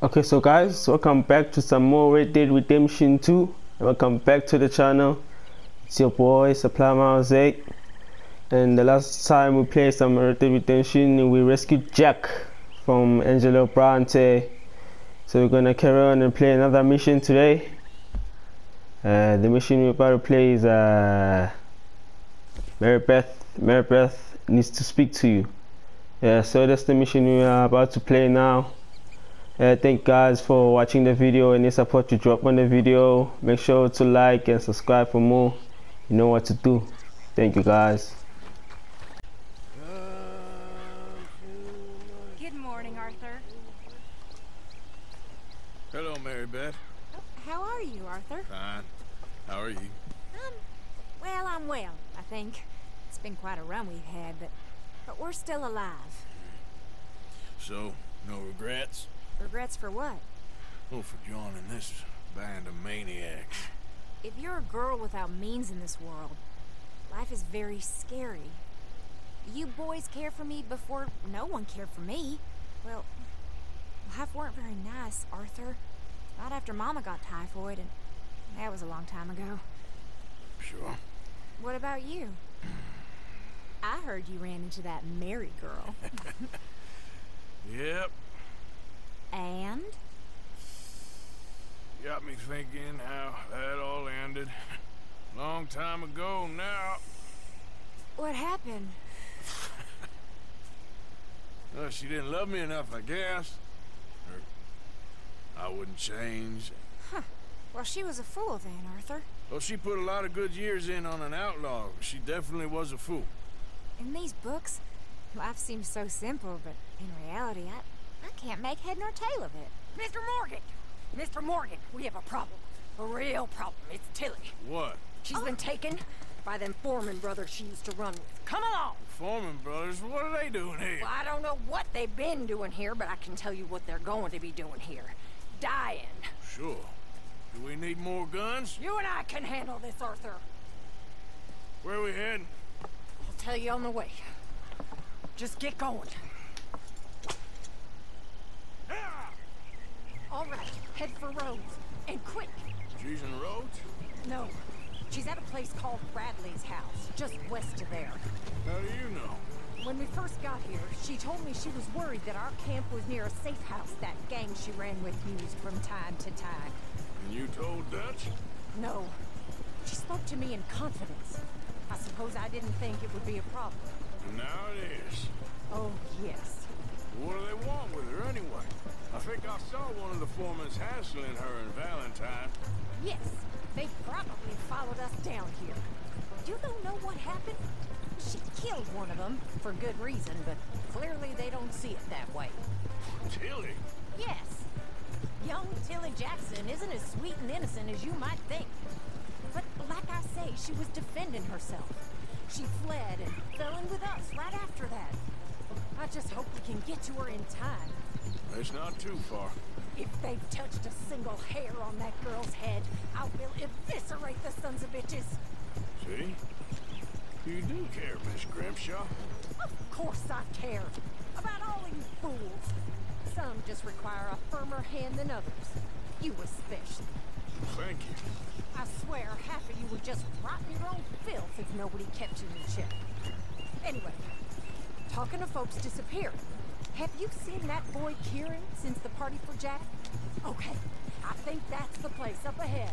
Okay, so guys, welcome back to some more Red Dead Redemption 2. Welcome back to the channel. It's your boy Supply Mouse 8. And the last time we played some Red Dead Redemption, we rescued Jack from Angelo Bronte. So we're gonna carry on and play another mission today. Uh, the mission we're about to play is uh, Mary Beth. Mary Beth needs to speak to you. Yeah, so that's the mission we are about to play now. Uh, thank you guys for watching the video and any support you drop on the video make sure to like and subscribe for more you know what to do thank you guys Good morning, Arthur. Hello, Mary Beth. How are you, Arthur? Fine. How are you? Um, well, I'm well, I think. It's been quite a run we've had, but but we're still alive. So, no regrets? Regrets for what? Oh, for joining this band of maniacs. If you're a girl without means in this world, life is very scary. You boys care for me before no one cared for me. Well, life weren't very nice, Arthur. Not after Mama got typhoid, and that was a long time ago. Sure. What about you? I heard you ran into that Mary girl. Yep. And? Got me thinking how that all ended. Long time ago now. What happened? Well, she didn't love me enough, I guess. Or I wouldn't change. Huh. Well, she was a fool then, Arthur. Well, she put a lot of good years in on an outlaw. She definitely was a fool. In these books, life seems so simple, but in reality, I, I can't make head nor tail of it. Mr. Morgan! Mr. Morgan, we have a problem. A real problem. It's Tilly. What? She's been taken by them Foreman brothers she used to run with. Come along! Foreman brothers, what are they doing here? Well, I don't know what they've been doing here, but I can tell you what they're going to be doing here. Dying. Sure. Do we need more guns? You and I can handle this, Arthur. Where are we heading? I'll tell you on the way. Just get going. All right, head for Rhodes. And quick! She's in Rhodes? No, she's at a place called Bradley's house, just west of there. How do you know? When we first got here, she told me she was worried that our camp was near a safe house that gang she ran with used from time to time. And you told Dutch? No, she spoke to me in confidence. I suppose I didn't think it would be a problem. Now it is. Oh, yes. What do they want with her anyway? I think I saw one of the foremans hassling her and Valentine. Yes, they probably followed us down here. You don't know what happened? She killed one of them, for good reason, but clearly they don't see it that way. Tilly? Yes. Young Tilly Jackson isn't as sweet and innocent as you might think. But like I say, she was defending herself. She fled and fell in with us right after that. I just hope we can get to her in time. It's not too far. If they've touched a single hair on that girl's head, I will eviscerate the sons of bitches. See? You do care, Miss Grimshaw. Of course I care. About all of you fools. Some just require a firmer hand than others. You especially. Thank you. I swear half of you would just rot in your own filth if nobody kept you in check. Anyway, talking to folks disappearing, have you seen that boy Kieran since the party for Jack? Okay, I think that's the place up ahead.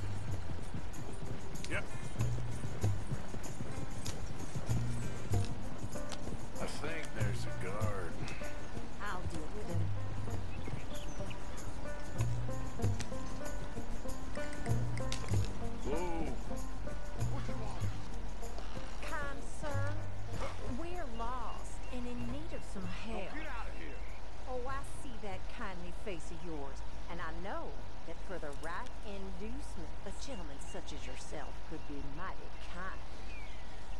Yep. Right inducement, a gentleman such as yourself could be mighty kind.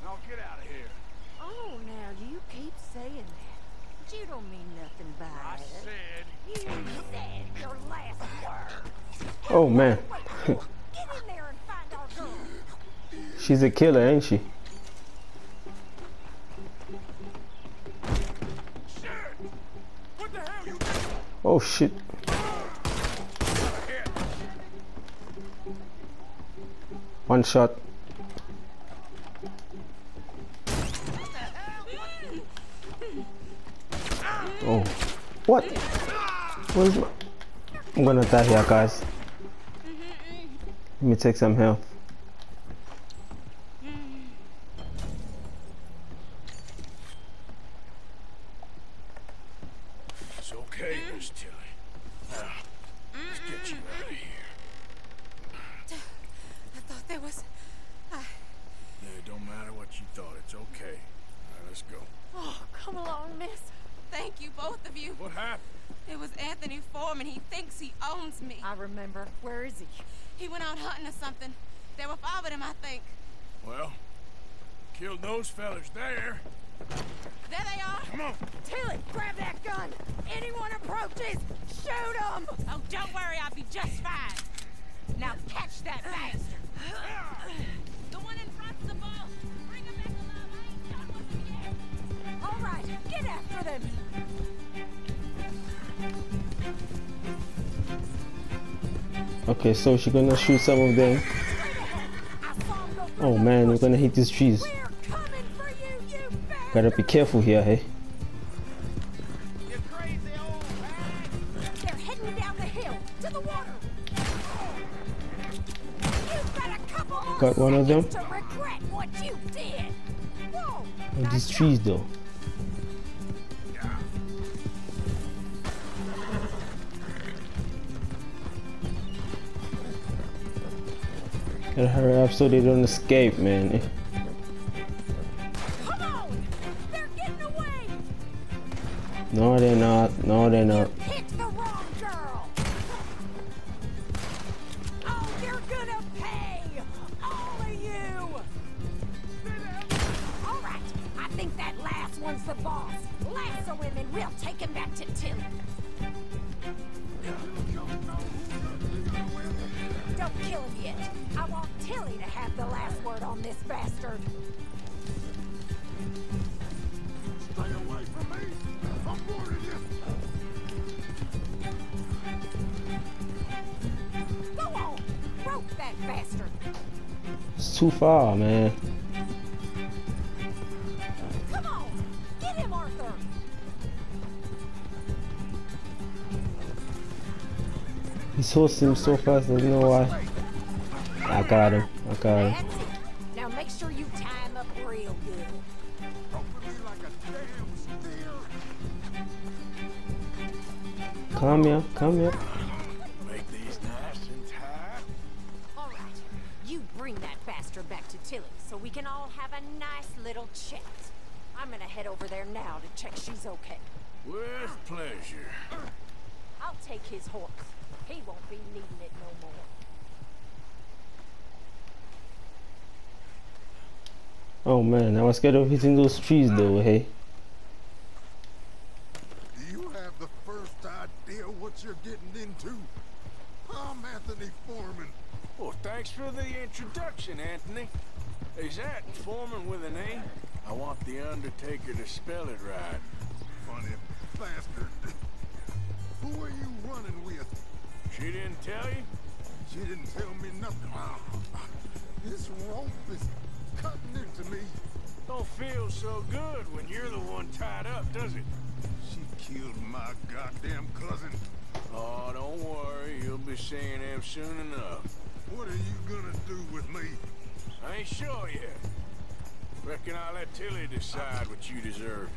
Now get out of here. Oh, now you keep saying that. But you don't mean nothing by I it. said. You said your last word. oh man get in there and find our girl. she's a killer ain't she Shit! What the hell you oh shit One shot. Oh. What? My... I'm gonna die here, guys. Let me take some health. It's okay, Miss Tilly. Now, let's get you out of here. I thought there was. I... Yeah, it don't matter what you thought. It's okay. All right, let's go. Oh, come along, miss. Thank you, both of you. What happened? It was Anthony Foreman. He thinks he owns me. I remember. Where is he? He went out hunting or something. There were five of them, I think. Well, killed those fellas there. There they are. Come on. Tilly, grab that gun. Anyone approaches, shoot them. Oh, don't worry. I'll be just fine. Now Okay, so she's gonna shoot some of them. I saw him go through Oh man, we're gonna hit these trees. We're coming for you, you. Gotta be careful here, hey. You crazy old bag. They're heading down the the got a couple more Got one of them. seconds to regret what you did. Whoa. Oh, these trees though. Gotta hurry up so they don't escape, man. Come on. They're getting away. No, they're not. No, they're not. Picked the wrong girl. Oh, you're gonna pay. All of you. All right. I think that last one's the boss. Lasso him and we'll take him back to Tilly. Don't kill him yet. I want Tilly to have the last word on this bastard. Stay away from me. I'm warning you. Go on. Rope that bastard. It's too far, man. Come on. Get him, Arthur. He's hosting him so fast, there's no why. I got him. I got him. That's it. Now make sure you tie him up real good. Open me like a damn steer. Come here, come here. Make these nice and tight. All right. You bring that bastard back to Tilly so we can all have a nice little chat. I'm gonna head over there now to check she's okay. With pleasure. I'll take his horse. He won't be needing it no more. Oh man, I was scared of hitting those trees though, hey. Do you have the first idea what you're getting into? I'm Anthony Foreman. Well, thanks for the introduction, Anthony. Is that Foreman with an A? I want the Undertaker to spell it right. Funny bastard. Who are you running with? She didn't tell you? She didn't tell me nothing. This rope is cutting into me. Don't feel so good when you're the one tied up, does it? She killed my goddamn cousin. Oh, don't worry. You'll be seeing him soon enough. What are you gonna do with me? I ain't sure yet. Reckon I'll let Tilly decide what you deserve.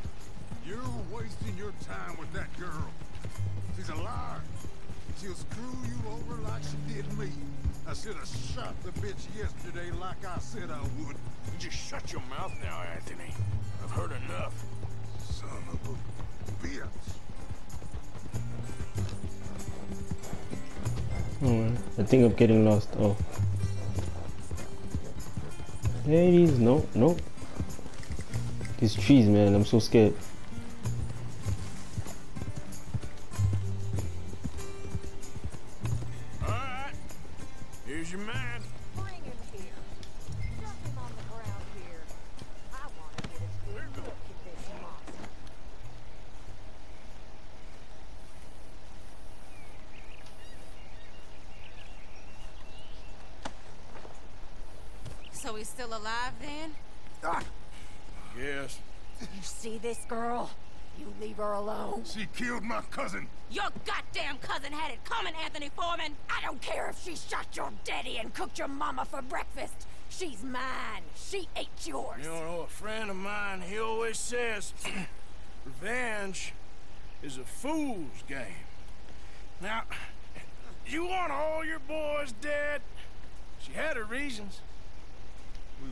You're wasting your time with that girl. She's a liar. She'll screw you over like she did me. I should have shot the bitch yesterday like I said I would. You just shut your mouth now, Anthony. I've heard enough. Son of a bitch. Oh I think I'm getting lost. Oh. Ladies, no, no. These trees, man, I'm so scared. He's still alive then? Ah. Yes. You see this girl? You leave her alone. She killed my cousin. Your goddamn cousin had it coming, Anthony Foreman! I don't care if she shot your daddy and cooked your mama for breakfast. She's mine. She ate yours. You know, a friend of mine, he always says, revenge is a fool's game. Now, you want all your boys dead? She had her reasons.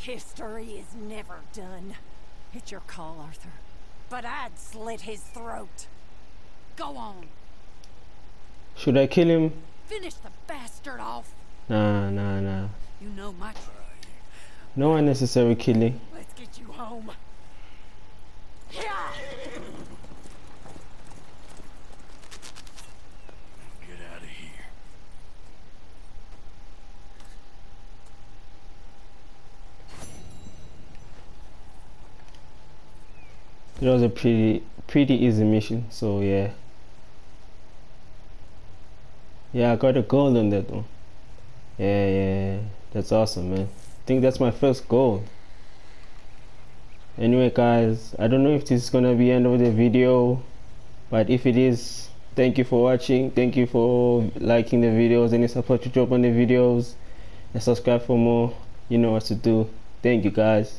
History is never done. It's your call, Arthur. But I'd slit his throat. Go on. Should I kill him? Finish the bastard off. Nah, nah, nah. You know my No unnecessary killing. Let's get you home. Yeah. Get out of here. It was a pretty pretty easy mission, so yeah. Yeah, I got a gold on that one. Yeah, yeah, that's awesome, man. I think that's my first goal. Anyway, guys, I don't know if this is gonna be end of the video, but if it is, thank you for watching. Thank you for liking the videos. Any support you drop on the videos, and subscribe for more. You know what to do. Thank you, guys.